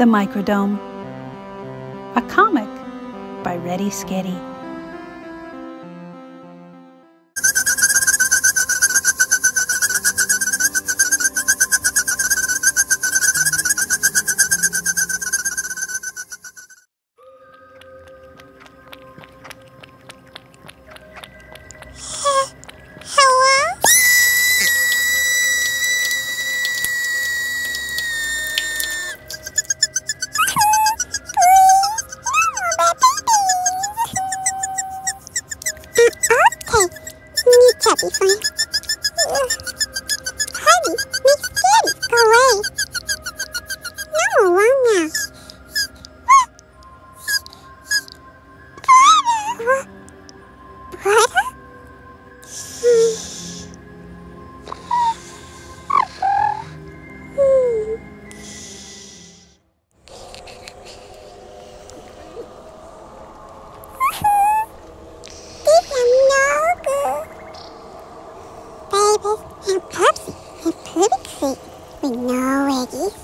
The Microdome. A comic by Readisketti. Chubby Honey, Miss Kitty, go away. No, I won't now. Forever. And Popsy and Pretty Creep with no eggies.